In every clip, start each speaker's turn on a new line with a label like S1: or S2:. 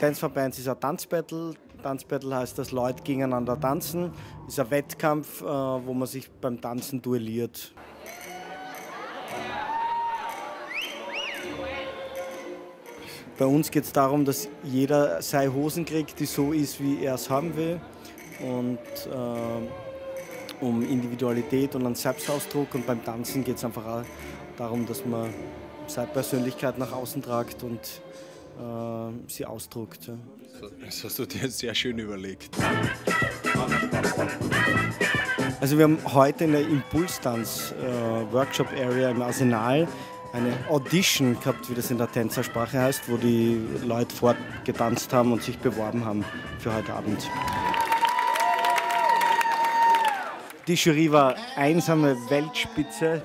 S1: Dance for Bands ist ein Tanzbattle. Tanzbattle heißt, dass Leute gegeneinander tanzen. Ist ein Wettkampf, äh, wo man sich beim Tanzen duelliert. Bei uns geht es darum, dass jeder seine Hosen kriegt, die so ist, wie er es haben will. Und äh, um Individualität und einen Selbstausdruck. Und beim Tanzen geht es einfach auch darum, dass man seine Persönlichkeit nach außen tragt und sie ausdruckt. Ja.
S2: Das hast du dir sehr schön überlegt.
S1: Also wir haben heute in der Impulstanz äh, Workshop Area im Arsenal eine Audition gehabt, wie das in der Tänzersprache heißt, wo die Leute fortgetanzt haben und sich beworben haben für heute Abend. Die Jury war einsame Weltspitze.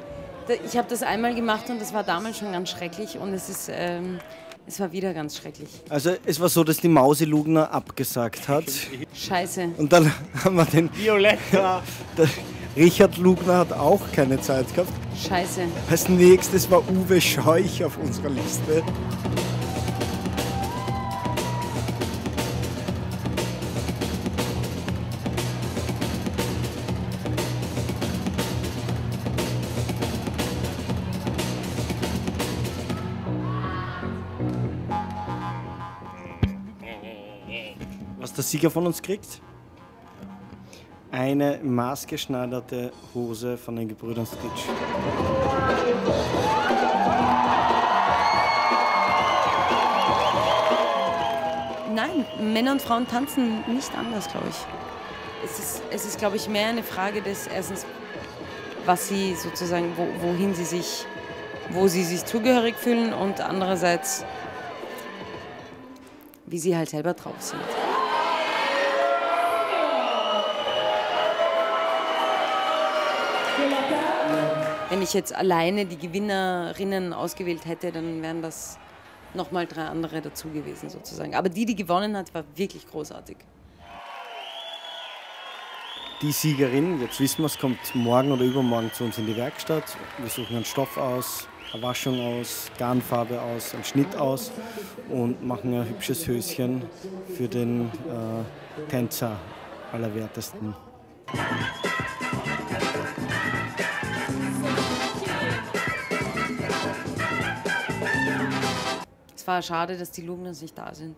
S3: Ich habe das einmal gemacht und das war damals schon ganz schrecklich und es ist ähm, es war wieder ganz schrecklich.
S1: Also es war so, dass die Mausi Lugner abgesagt hat.
S3: Scheiße.
S1: Und dann haben wir den Violetta. Der Richard Lugner hat auch keine Zeit gehabt.
S3: Scheiße.
S1: Als nächstes war Uwe Scheuch auf unserer Liste. Was der Sieger von uns kriegt? Eine maßgeschneiderte Hose von den Gebrüdern Stitch.
S3: Nein, Männer und Frauen tanzen nicht anders, glaube ich. Es ist, es ist, glaube ich, mehr eine Frage des erstens, was sie sozusagen, wo, wohin sie sich, wo sie sich zugehörig fühlen und andererseits, wie sie halt selber drauf sind. Wenn ich jetzt alleine die Gewinnerinnen ausgewählt hätte, dann wären das nochmal drei andere dazu gewesen sozusagen. Aber die, die gewonnen hat, war wirklich großartig.
S1: Die Siegerin, jetzt wissen wir es, kommt morgen oder übermorgen zu uns in die Werkstatt. Wir suchen einen Stoff aus, eine Waschung aus, Garnfarbe aus, einen Schnitt aus und machen ein hübsches Höschen für den äh, Tänzer allerwertesten.
S3: Es war schade, dass die Lugners nicht da sind.